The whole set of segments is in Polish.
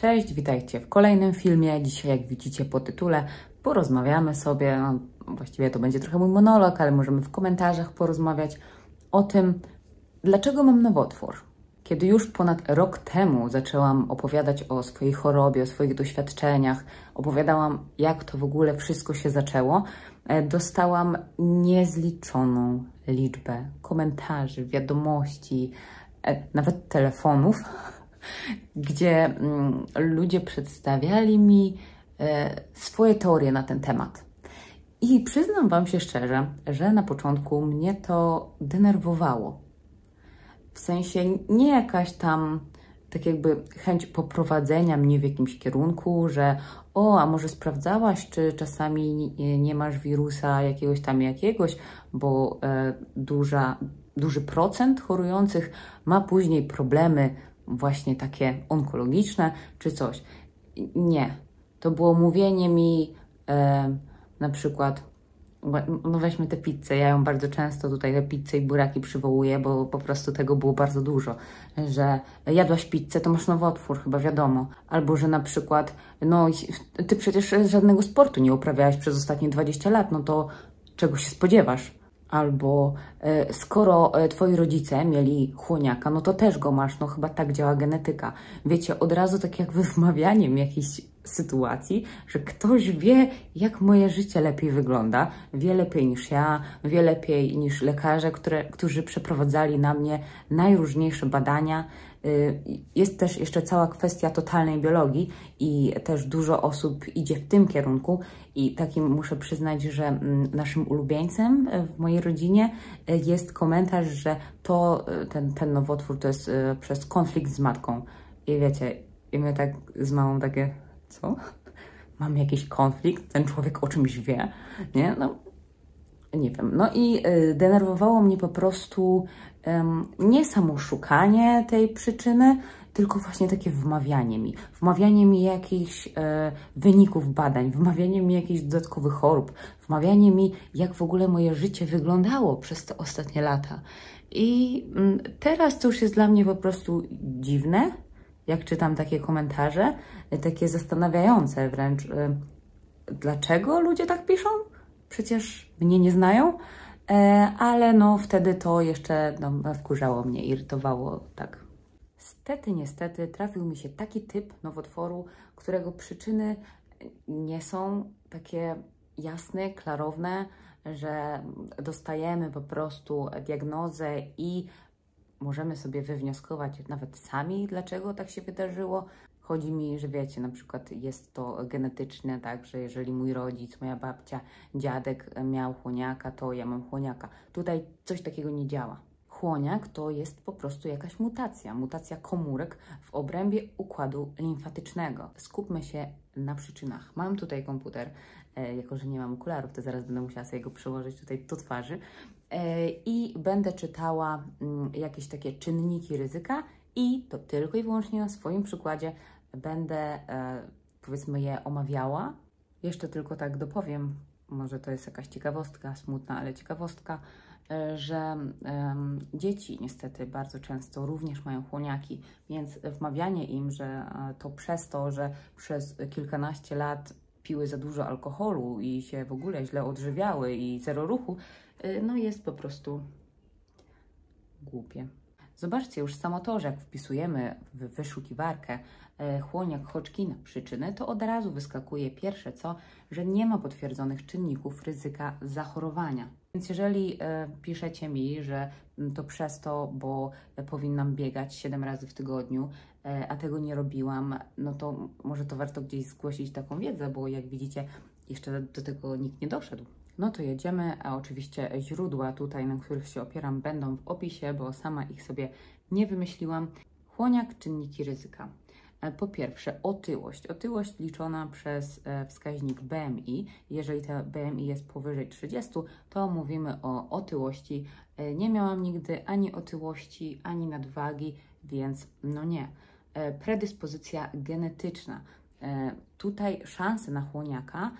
Cześć, witajcie w kolejnym filmie. Dzisiaj, jak widzicie po tytule, porozmawiamy sobie, no, właściwie to będzie trochę mój monolog, ale możemy w komentarzach porozmawiać o tym, dlaczego mam nowotwór. Kiedy już ponad rok temu zaczęłam opowiadać o swojej chorobie, o swoich doświadczeniach, opowiadałam, jak to w ogóle wszystko się zaczęło, e, dostałam niezliczoną liczbę komentarzy, wiadomości, e, nawet telefonów gdzie mm, ludzie przedstawiali mi e, swoje teorie na ten temat. I przyznam Wam się szczerze, że na początku mnie to denerwowało. W sensie nie jakaś tam tak jakby chęć poprowadzenia mnie w jakimś kierunku, że o, a może sprawdzałaś, czy czasami nie, masz wirusa jakiegoś tam jakiegoś, bo e, duża, duży procent chorujących ma później problemy właśnie takie onkologiczne czy coś. Nie. To było mówienie mi e, na przykład, no weźmy tę pizzę, ja ją bardzo często tutaj te pizze i buraki przywołuję, bo po prostu tego było bardzo dużo, że jadłaś pizzę, to masz nowotwór, chyba wiadomo. Albo, że na przykład, no ty przecież żadnego sportu nie uprawiałeś przez ostatnie 20 lat, no to czego się spodziewasz? Albo e, skoro e, twoi rodzice mieli chłoniaka, no to też go masz, no chyba tak działa genetyka. Wiecie, od razu tak jak wmawianiem jakiejś sytuacji, że ktoś wie, jak moje życie lepiej wygląda, wie lepiej niż ja, wie lepiej niż lekarze, które, którzy przeprowadzali na mnie najróżniejsze badania. Y, jest też jeszcze cała kwestia totalnej biologii i też dużo osób idzie w tym kierunku i takim muszę przyznać, że mm, naszym ulubieńcem w mojej rodzinie y, jest komentarz, że to y, ten, ten nowotwór to jest przez konflikt z matką. I wiecie, i my tak z mamą takie co? Mam jakiś konflikt, ten człowiek o czymś wie, nie? No, nie wiem. No i y, denerwowało mnie po prostu nie samo szukanie tej przyczyny, tylko właśnie takie wmawianie mi. Wmawianie mi jakichś y, wyników badań, wmawianie mi jakichś dodatkowych chorób, wmawianie mi, jak w ogóle moje życie wyglądało przez te ostatnie lata. I y, teraz to już jest dla mnie po prostu dziwne, jak czytam takie komentarze, takie zastanawiające wręcz, y, dlaczego ludzie tak piszą? Przecież mnie nie znają, e, ale no wtedy to jeszcze no, wkurzało mnie, irytowało, tak. Stety, niestety trafił mi się taki typ nowotworu, którego przyczyny nie są takie jasne, klarowne, że dostajemy po prostu diagnozę i możemy sobie wywnioskować nawet sami, dlaczego tak się wydarzyło. Chodzi mi, że wiecie, na przykład jest to genetyczne, tak, że jeżeli mój rodzic, moja babcia, dziadek miał chłoniaka, to ja mam chłoniaka. Tutaj coś takiego nie działa. Chłoniak to jest po prostu jakaś mutacja, mutacja komórek w obrębie układu limfatycznego. Skupmy się na przyczynach. Mam tutaj komputer, e, jako że nie mam okularów, to zaraz będę musiała sobie go przełożyć tutaj do twarzy e, i będę czytała mm, jakieś takie czynniki ryzyka i to tylko i wyłącznie na swoim przykładzie będę, e, powiedzmy, je omawiała. Jeszcze tylko tak dopowiem, może to jest jakaś ciekawostka, smutna, ale ciekawostka, e, że um, dzieci niestety bardzo często również mają chłoniaki, więc wmawianie im, że e, to przez to, że przez kilkanaście lat piły za dużo alkoholu i się w ogóle źle odżywiały i zero ruchu, no jest po prostu głupie. Zobaczcie już samo to, że jak wpisujemy w wyszukiwarkę e, chłoniak Hodgkina przyczyny, to od razu wyskakuje pierwsze co, że nie ma potwierdzonych czynników ryzyka zachorowania. Więc jeżeli e, piszecie mi, że to przez to, bo powinnam biegać 7 razy w tygodniu, e, a tego nie robiłam, no to może to warto gdzieś zgłosić taką wiedzę, bo jak widzicie, jeszcze do tego nikt nie doszedł. No to jedziemy, a oczywiście źródła tutaj, na których się opieram, będą w opisie, bo sama ich sobie nie wymyśliłam. Chłoniak, czynniki ryzyka. E, po pierwsze, otyłość. Otyłość liczona przez e, wskaźnik BMI. Jeżeli ta BMI jest powyżej 30, to mówimy o otyłości. E, nie miałam nigdy ani otyłości, ani nadwagi, więc no nie. Predyspozycja genetyczna. Tutaj szanse na chłoniaka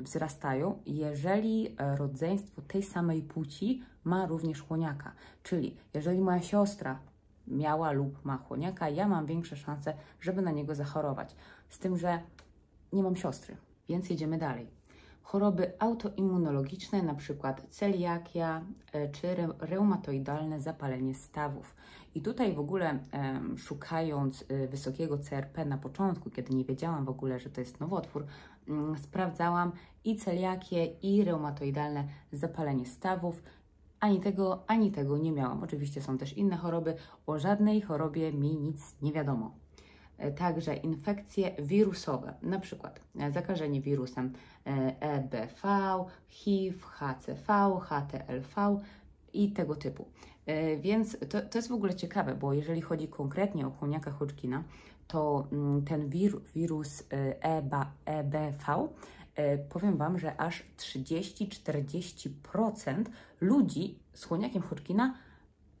wzrastają, jeżeli e, rodzeństwo tej samej płci ma również chłoniaka. Czyli jeżeli moja siostra miała lub ma chłoniaka, ja mam większe szanse, żeby na niego zachorować. Z tym, że nie mam siostry, więc jedziemy dalej. Choroby autoimmunologiczne, na przykład celiakia e, czy reumatoidalne zapalenie stawów. I tutaj w ogóle szukając e, wysokiego CRP na początku, kiedy nie wiedziałam w ogóle, że to jest nowotwór, mm, sprawdzałam i celiakię, i reumatoidalne zapalenie stawów. Ani tego, ani tego nie miałam. Oczywiście są też inne choroby. O żadnej chorobie mi nic nie wiadomo. E, także infekcje wirusowe, na przykład e, zakażenie wirusem EBV, e HIV, HCV, HTLV i tego typu. Więc to, to jest w ogóle ciekawe, bo jeżeli chodzi konkretnie o chłoniaka Hodgkina, to mm, ten wir, wirus EBA, EBV, powiem Wam, że aż 30-40% ludzi z chłoniakiem Hodgkina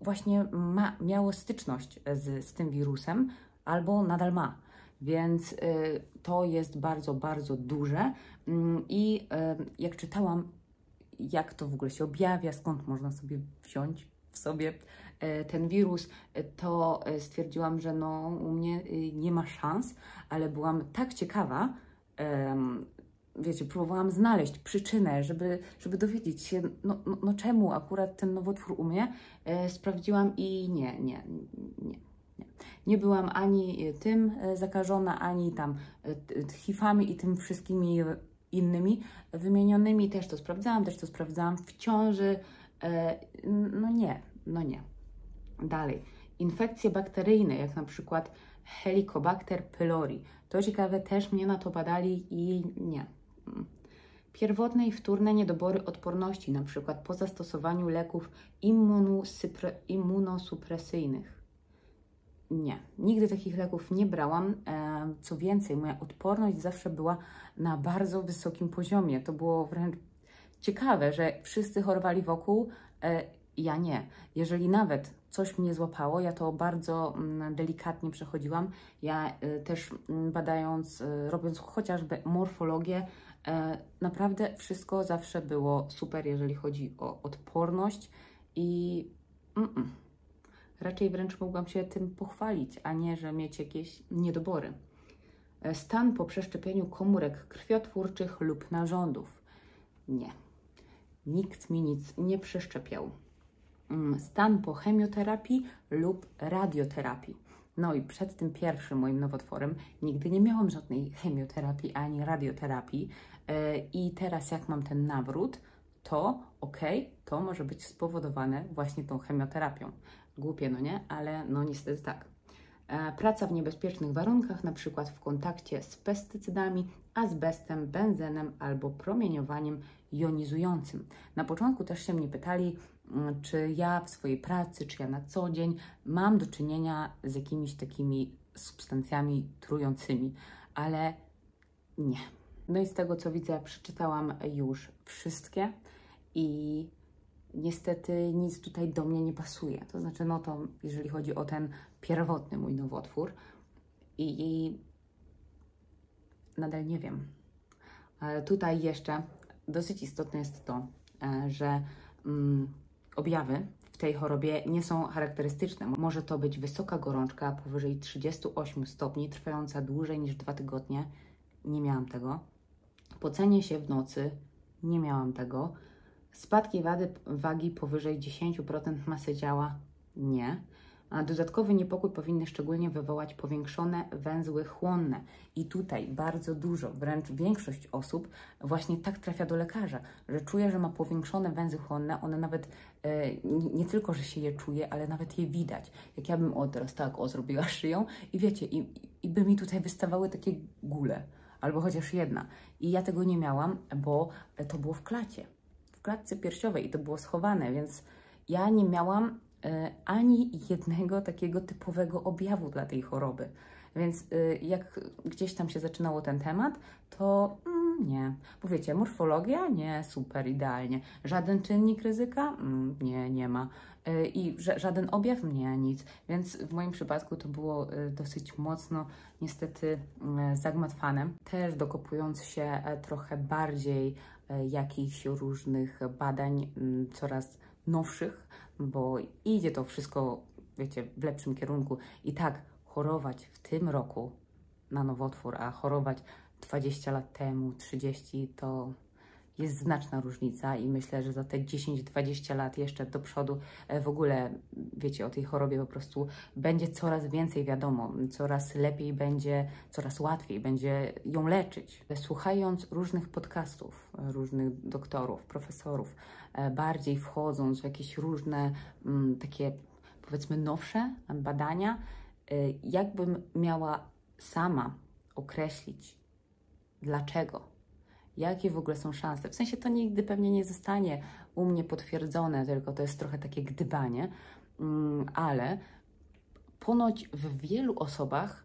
właśnie ma, miało styczność z, z tym wirusem, albo nadal ma. Więc to jest bardzo, bardzo duże. Mm, I jak czytałam, jak to w ogóle się objawia, skąd można sobie wziąć w sobie y, ten wirus, to stwierdziłam, że no, u mnie nie ma szans, ale byłam tak ciekawa, wiecie, próbowałam znaleźć przyczynę, żeby, żeby dowiedzieć się, no, no, no czemu akurat ten nowotwór u mnie. Sprawdziłam i nie, nie, nie. Nie. nie byłam ani tym e, zakażona, ani tam e, HIV-ami i tym wszystkimi innymi wymienionymi. Też to sprawdzałam, też to sprawdzałam w ciąży. E, no nie, no nie. Dalej. Infekcje bakteryjne, jak na przykład Helicobacter pylori. To ciekawe, też mnie na to badali i nie. Mm. Pierwotne i wtórne niedobory odporności, na przykład po zastosowaniu leków immunosupresyjnych. Nie, nigdy takich leków nie brałam. E, co więcej, moja odporność zawsze była na bardzo wysokim poziomie. To było wręcz ciekawe, że wszyscy chorowali wokół, e, ja nie. Jeżeli nawet coś mnie złapało, ja to bardzo mm, delikatnie przechodziłam. Ja e, też mm, badając, robiąc chociażby morfologię, naprawdę wszystko zawsze było super, jeżeli chodzi o odporność i. Mm -mm. Raczej wręcz mogłam się tym pochwalić, a nie, że mieć jakieś niedobory. E, stan po przeszczepieniu komórek krwiotwórczych lub narządów. Nie. Nikt mi nic nie przeszczepiał. Mm, stan po chemioterapii lub radioterapii. No i przed tym pierwszym moim nowotworem nigdy nie miałam żadnej chemioterapii ani radioterapii. E, I teraz, jak mam ten nawrót, to ok, to może być spowodowane właśnie tą chemioterapią. Głupie, no nie? Ale no niestety tak. E, praca w niebezpiecznych warunkach, na przykład w kontakcie z pestycydami, azbestem, benzenem albo promieniowaniem jonizującym. Na początku też się mnie pytali, mm, czy ja w swojej pracy, czy ja na co dzień mam do czynienia z jakimiś takimi substancjami trującymi, ale nie. No i z tego co widzę, przeczytałam już wszystkie i niestety nic tutaj do mnie nie pasuje. To znaczy, no to jeżeli chodzi o ten pierwotny mój nowotwór i, nadal nie wiem. Ale tutaj jeszcze dosyć istotne jest to, e, że mm, objawy w tej chorobie nie są charakterystyczne. Może to być wysoka gorączka powyżej 38 stopni, trwająca dłużej niż dwa tygodnie. Nie miałam tego. Pocenie się w nocy. Nie miałam tego Spadki wady, wagi powyżej 10% masy ciała nie. A dodatkowy niepokój powinny szczególnie wywołać powiększone węzły chłonne. I tutaj bardzo dużo, wręcz większość osób właśnie tak trafia do lekarza, że czuje, że ma powiększone węzły chłonne. One nawet e, nie, tylko, że się je czuje, ale nawet je widać. Jak ja bym o teraz tak o zrobiła szyją i wiecie, i, i by mi tutaj wystawały takie gule, albo chociaż jedna. I ja tego nie miałam, bo to było w klacie klatce piersiowej i to było schowane, więc ja nie miałam e, ani jednego takiego typowego objawu dla tej choroby. Więc e, jak gdzieś tam się zaczynało ten temat, to mm, nie. Bo wiecie, morfologia? Nie, super, idealnie. Żaden czynnik ryzyka? Mm, nie, nie ma. E, I żaden objaw? Nie, nic. Więc w moim przypadku to było dosyć mocno niestety zagmatwane. Też dokopując się trochę bardziej jakichś różnych badań mm, coraz nowszych, bo idzie to wszystko wiecie, w lepszym kierunku. I tak, chorować w tym roku na nowotwór, a chorować 20 lat temu, 30, to jest znaczna różnica i myślę, że za te 10-20 lat jeszcze do przodu e, w ogóle, wiecie, o tej chorobie po prostu będzie coraz więcej wiadomo, coraz lepiej będzie, coraz łatwiej będzie ją leczyć. Słuchając różnych podcastów, różnych doktorów, profesorów, e, bardziej wchodząc w jakieś różne m, takie, powiedzmy, nowsze badania, e, jakbym miała sama określić, dlaczego jakie w ogóle są szanse. W sensie to nigdy pewnie nie zostanie u mnie potwierdzone, tylko to jest trochę takie gdybanie, mm, ale ponoć w wielu osobach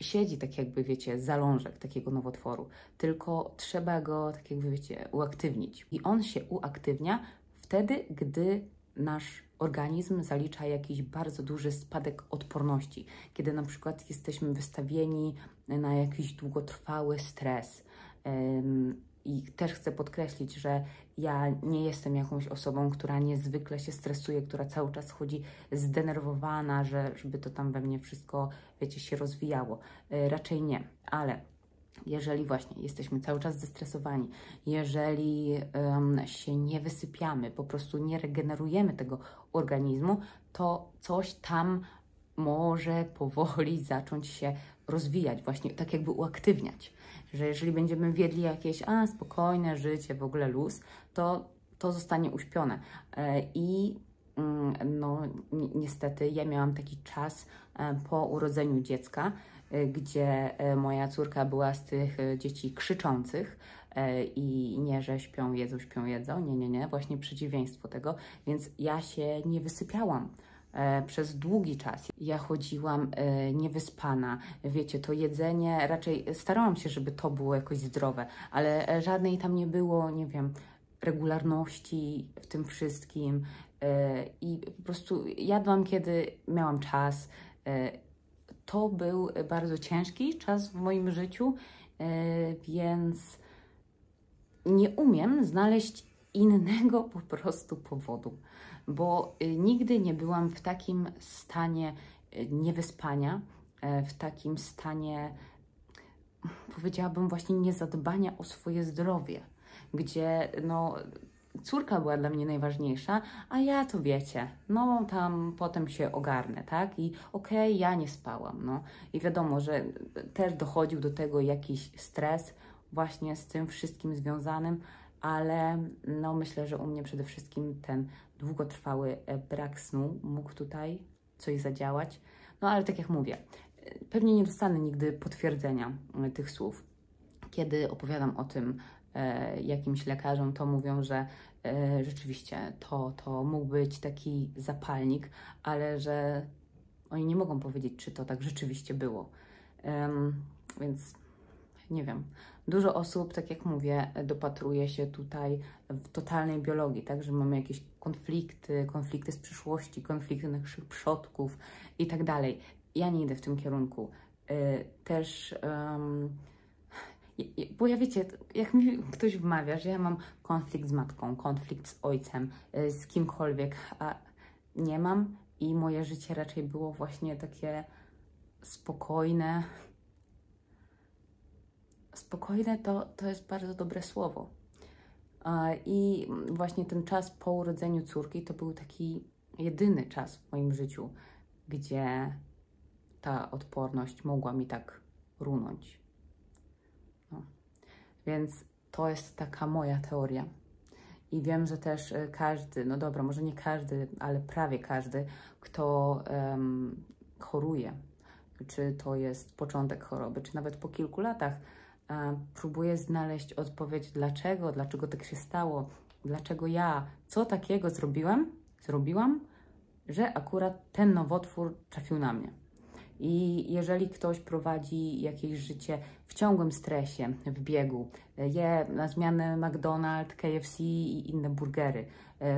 siedzi tak jakby, wiecie, zalążek takiego nowotworu, tylko trzeba go tak jakby, wiecie, uaktywnić. I on się uaktywnia wtedy, gdy nasz organizm zalicza jakiś bardzo duży spadek odporności, kiedy na przykład jesteśmy wystawieni na jakiś długotrwały stres, i też chcę podkreślić, że ja nie jestem jakąś osobą, która niezwykle się stresuje, która cały czas chodzi zdenerwowana, że, żeby to tam we mnie wszystko, wiecie, się rozwijało. E, raczej nie, ale jeżeli właśnie jesteśmy cały czas zestresowani, jeżeli um, się nie wysypiamy, po prostu nie regenerujemy tego organizmu, to coś tam może powoli zacząć się rozwijać, właśnie tak jakby uaktywniać. Że jeżeli będziemy wiedli jakieś a, spokojne życie, w ogóle luz, to to zostanie uśpione. E, I mm, no, niestety ja miałam taki czas e, po urodzeniu dziecka, e, gdzie moja córka była z tych dzieci krzyczących i nie, że śpią, jedzą, śpią, jedzą. Nie, nie, nie, właśnie przeciwieństwo tego, więc ja się nie wysypiałam. E, przez długi czas. Ja chodziłam e, niewyspana, wiecie, to jedzenie, raczej starałam się, żeby to było jakoś zdrowe, ale e, żadnej tam nie było, nie wiem, regularności w tym wszystkim i po prostu jadłam, kiedy miałam czas. To był bardzo ciężki czas w moim życiu, więc nie umiem znaleźć innego po prostu powodu bo y, nigdy nie byłam w takim stanie y, niewyspania, e, w takim stanie, powiedziałabym, właśnie niezadbania o swoje zdrowie, gdzie no, córka była dla mnie najważniejsza, a ja to wiecie, no tam potem się ogarnę, tak? I okej, okay, ja nie spałam, no. I wiadomo, że też dochodził do tego jakiś stres właśnie z tym wszystkim związanym, ale no myślę, że u mnie przede wszystkim ten długotrwały e, brak snu mógł tutaj coś zadziałać. No ale tak jak mówię, e, pewnie nie dostanę nigdy potwierdzenia e, tych słów. Kiedy opowiadam o tym jakimś lekarzom, to mówią, że rzeczywiście to, to mógł być taki zapalnik, ale że oni nie mogą powiedzieć, czy to tak rzeczywiście było. więc nie wiem, dużo osób, tak jak mówię, dopatruje się tutaj w totalnej biologii, tak, że mamy jakieś konflikty, konflikty z przyszłości, konflikty naszych przodków i tak dalej. Ja nie idę w tym kierunku. Y, też, um, bo ja wiecie, jak mi ktoś wmawia, że ja mam konflikt z matką, konflikt z ojcem, y, z kimkolwiek, a nie mam i moje życie raczej było właśnie takie spokojne, spokojne to, to jest bardzo dobre słowo. I właśnie ten czas po urodzeniu córki to był taki jedyny czas w moim życiu, gdzie ta odporność mogła mi tak runąć. No. Więc to jest taka moja teoria. I wiem, że też e, każdy, no dobra, może nie każdy, ale prawie każdy, kto um, choruje, czy to jest początek choroby, czy nawet po kilku latach, próbuję znaleźć odpowiedź, dlaczego, dlaczego tak się stało, dlaczego ja, co takiego zrobiłem, zrobiłam, że akurat ten nowotwór trafił na mnie. I jeżeli ktoś prowadzi jakieś życie w ciągłym stresie, w biegu, je na zmianę McDonald's, KFC i inne burgery,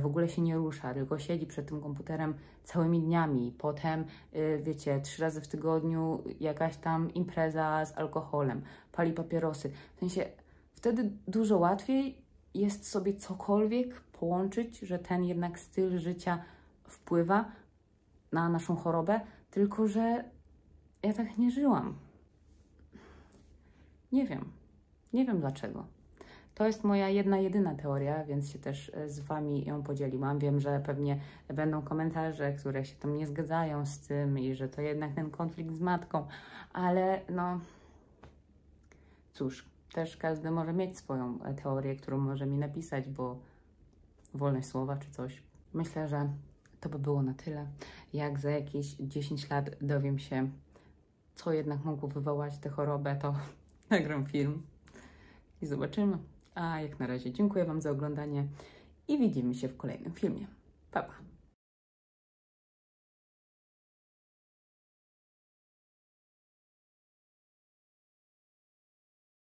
w ogóle się nie rusza, tylko siedzi przed tym komputerem całymi dniami, potem, e, wiecie, trzy razy w tygodniu jakaś tam impreza z alkoholem, pali papierosy. W sensie wtedy dużo łatwiej jest sobie cokolwiek połączyć, że ten jednak styl życia wpływa na naszą chorobę, tylko że ja tak nie żyłam. Nie wiem. Nie wiem dlaczego. To jest moja jedna, jedyna teoria, więc się też e, z Wami ją podzieliłam. Wiem, że pewnie będą komentarze, które się tam nie zgadzają z tym i że to jednak ten konflikt z matką, ale no cóż, też każdy może mieć swoją e, teorię, którą może mi napisać, bo wolność słowa czy coś. Myślę, że to by było na tyle. Jak za jakieś 10 lat dowiem się, co jednak mogło wywołać tę chorobę, to nagram film i zobaczymy. A jak na razie dziękuję Wam za oglądanie i widzimy się w kolejnym filmie. Pa, pa!